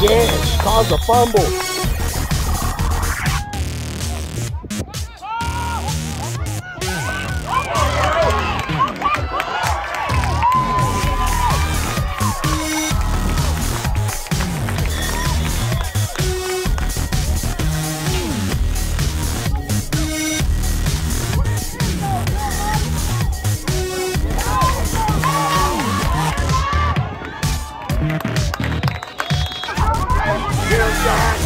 Yes, caused a fumble. Look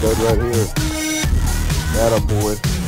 stud right here. That a boy.